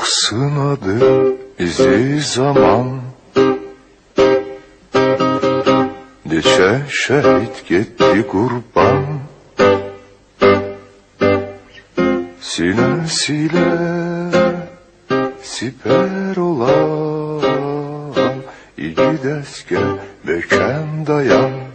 Ah, Çok sınadı bizi zaman. Neçe şehit gitti kurban. Sine sile, siper olan İki deske beken dayan.